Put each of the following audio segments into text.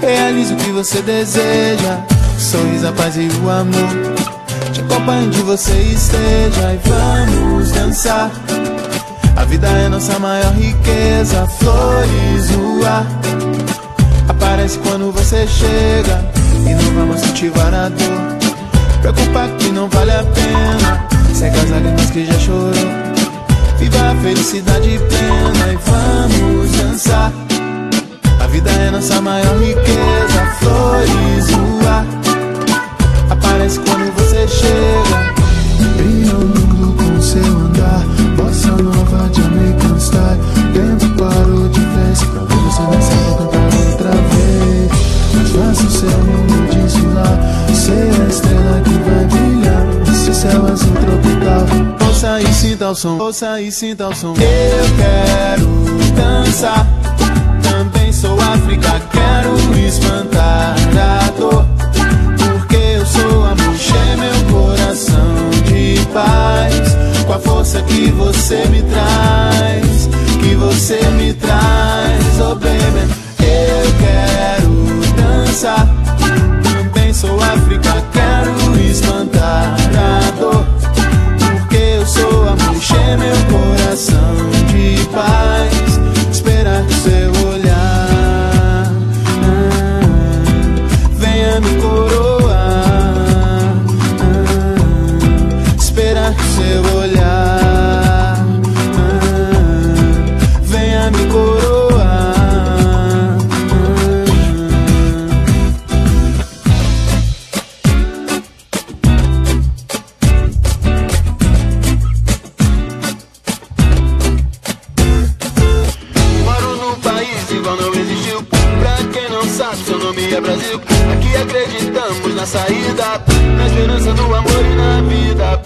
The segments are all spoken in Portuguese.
Realize o que você deseja. Sorriso, a paz e o amor. Te acompanhe onde você esteja e vamos dançar. A vida é nossa maior riqueza, flores no ar. Aparece quando você chega e não vamos cultivar a dor. Preocupar que não vale a pena, segue as lágrimas que já chorou. Viva a felicidade plena e vamos dançar. Nossa maior riqueza, flores no ar. Aparece quando você chega. Brilha o mundo com seu andar. Bossa nova de American Style. Tempo parou de vez. Pra ver você dançar pra cantar outra vez. Mas faça o seu mundo desfilar. Ser a estrela que vai brilhar. Esse céu azul tropical. Ouça e sinta o som. Ouça e sinta o som. Eu quero dançar. África. Quero espantar a dor. Porque eu sou amor. Encher meu coração de paz. Com a força que você me traz. Que você me traz. Seu olhar ah, venha me coroar. Moro num país igual não existiu. Pra quem não sabe, seu nome é Brasil. Aqui acreditamos na saída, na esperança do amor e na vida.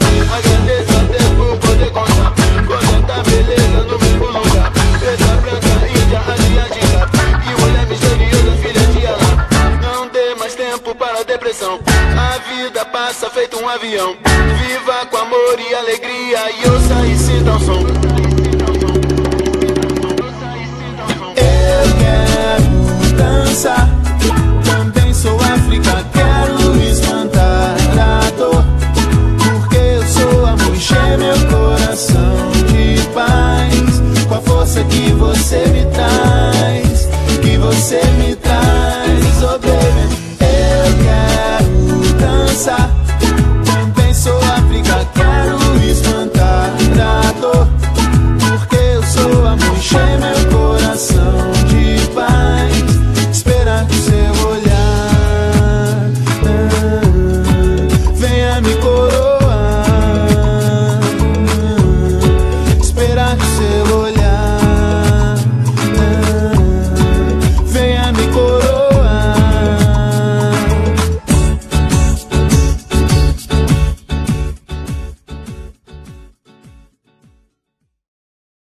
A vida passa feito um avião. Viva com amor e alegria e ouça e sinta o som. Eu quero dançar, também sou África, quero espantar a dor. Porque eu sou a mulher, meu coração de paz. Com a força que você me traz, que você me traz.